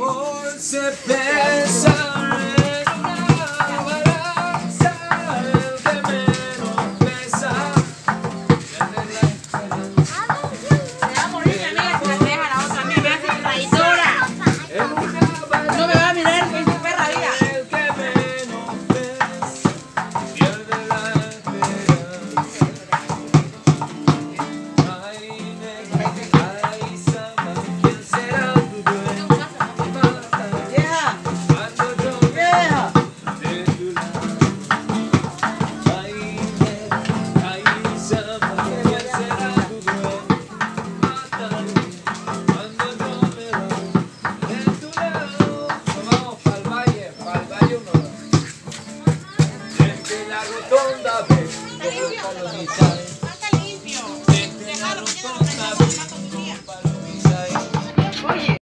amor se pesa. Cuando yo me va, en tu lado, tomamos para el valle, para valle, uno. Desde la rotonda, ve, yo para la mitad.